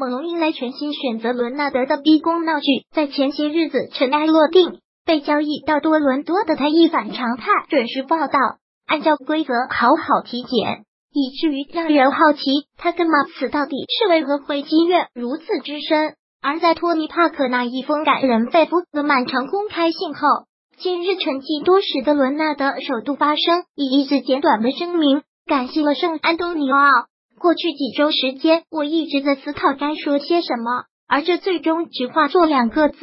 猛龙迎来全新选择伦纳德的逼宫闹剧，在前些日子尘埃落定，被交易到多伦多的他一反常态，准时报道，按照规则好好体检，以至于让人好奇他跟马刺到底是为何会积怨如此之深。而在托尼帕克那一封感人肺腑的漫长公开信后，近日沉寂多时的伦纳德首度发声，以一字简短的声明感谢了圣安东尼奥。过去几周时间，我一直在思考该说些什么，而这最终只化作两个字：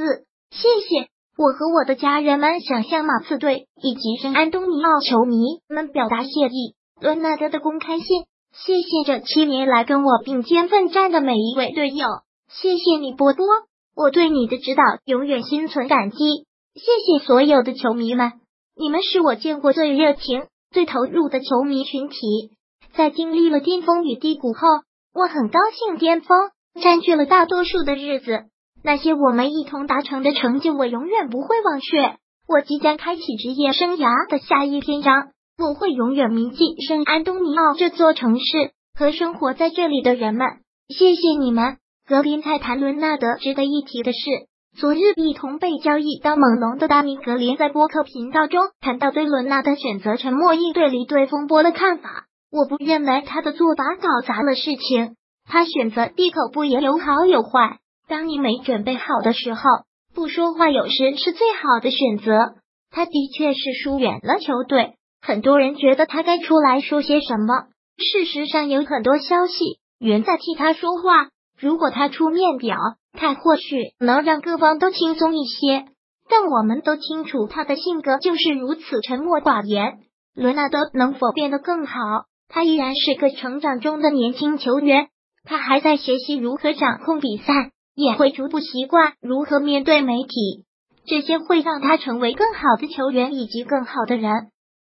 谢谢。我和我的家人们想向马刺队以及圣安东尼奥球迷们表达谢意。伦纳德的公开信，谢谢这七年来跟我并肩奋战的每一位队友，谢谢你波多，我对你的指导永远心存感激。谢谢所有的球迷们，你们是我见过最热情、最投入的球迷群体。在经历了巅峰与低谷后，我很高兴巅峰占据了大多数的日子。那些我们一同达成的成就，我永远不会忘却。我即将开启职业生涯的下一篇章，我会永远铭记圣安东尼奥这座城市和生活在这里的人们。谢谢你们。格林泰谈伦纳德值得一提的是，昨日一同被交易到猛龙的达米格林在播客频道中谈到对伦纳德选择沉默应对离队风波的看法。我不认为他的做法搞砸了事情。他选择闭口不言，有好有坏。当你没准备好的时候，不说话有时是最好的选择。他的确是疏远了球队，很多人觉得他该出来说些什么。事实上，有很多消息源在替他说话。如果他出面表态，或许能让各方都轻松一些。但我们都清楚，他的性格就是如此沉默寡言。伦纳德能否变得更好？他依然是个成长中的年轻球员，他还在学习如何掌控比赛，也会逐步习惯如何面对媒体。这些会让他成为更好的球员以及更好的人。